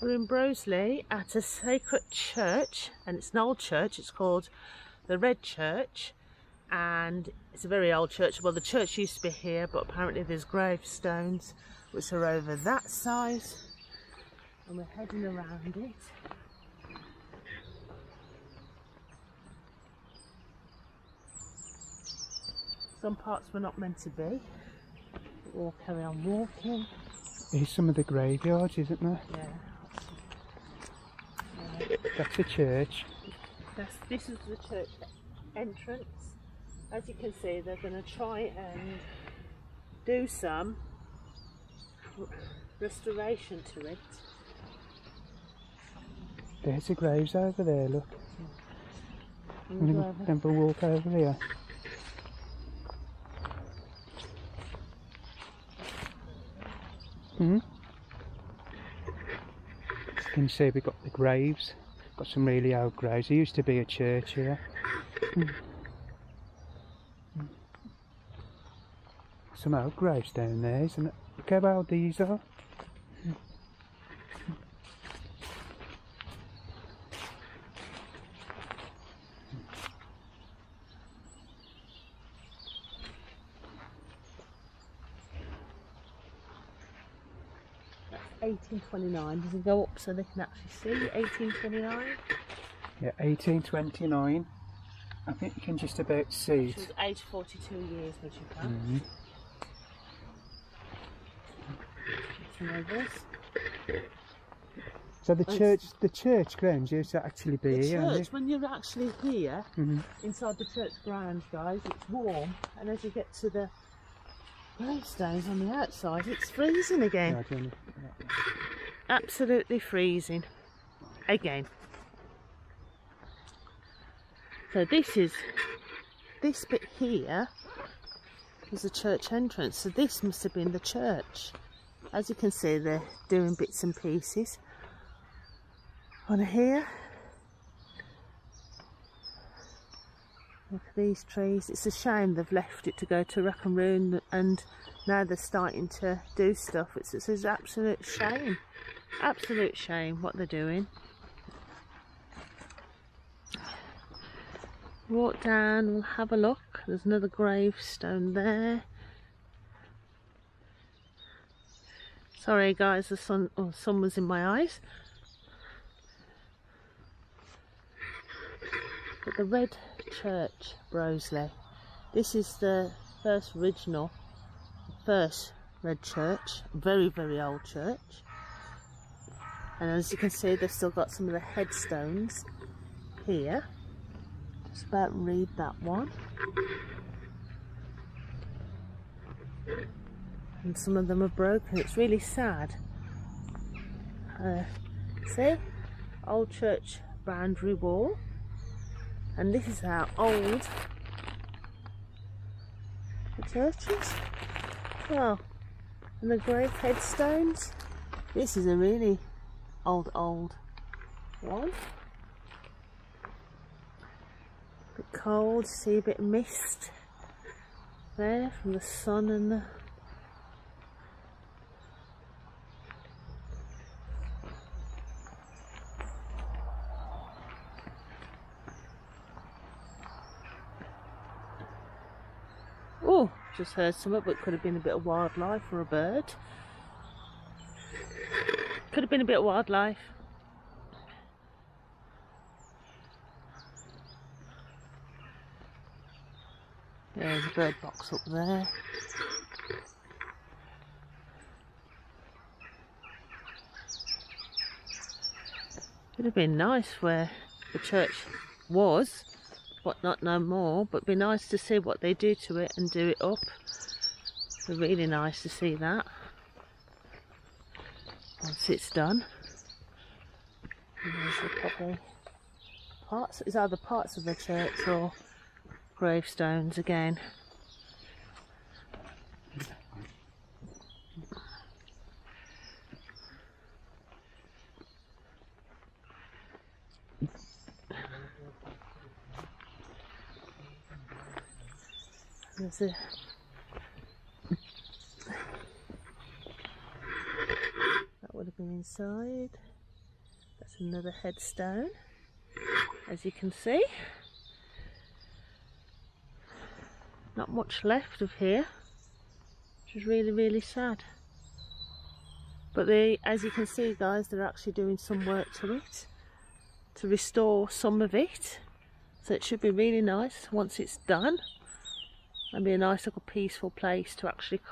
We're in Broseley at a sacred church and it's an old church. It's called the Red Church and it's a very old church. Well, the church used to be here, but apparently there's gravestones which are over that side and we're heading around it. Some parts were not meant to be. We'll carry on walking. Here's some of the graveyards, isn't there? Yeah. That's a church. That's, this is the church entrance. As you can see, they're going to try and do some restoration to it. There's the graves over there, look. And Then go over- then we'll walk over here. You can see we've got the graves. Got some really old graves. There used to be a church here. Hmm. Some old graves down there, isn't it? Look how old these are. 1829. Does it go up so they can actually see 1829? Yeah, 1829. I think you can just about see She was it. age 42 years when she passed. You know? So the Nice. church, the church grounds used to actually be The here. church, when you're actually here, Mhm. inside the church grounds, guys, it's warm, and as you get to the gravestones on the outside, it's freezing again. Yeah, I don't know. Absolutely freezing. Again. So this is, this bit here is the church entrance. So this must have been the church. As you can see, they're doing bits and pieces on here. Look at these trees. It's a shame they've left it to go to wreck and ruin and now they're starting to do stuff. It's, it's an absolute shame. Absolute shame what they're doing. Walk down, we'll have a look. There's another gravestone there. Sorry guys, the sun, oh, sun was in my eyes. But the Red Church, Broseley. This is the first original, first Red Church. Very, very old church. And as you can see, they've still got some of the headstones here. Just about read that one. And some of them are broken. It's really sad. Uh, see? Old church boundary wall. And this is how old the church is. Well, and the grave headstones. This is a really old, old one. bit cold, see a bit of mist there from the sun and the Oh, just heard something, but could have been a bit of wildlife or a bird. Could have been a bit of wildlife. There's a bird box up there. It would have been nice where the church was, but not no more. But be nice to see what they do to it and do it up. Be really nice to see that once it's done. And there's the probably parts. It's either parts of the church or gravestones again. That would have been inside. That's another headstone, as you can see. Not much left of here, which is really, really sad. But they, as you can see guys, they're actually doing some work to it to restore some of it. So it should be really nice once it's done and be a nice little peaceful place to actually come